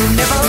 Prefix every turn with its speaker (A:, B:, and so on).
A: will never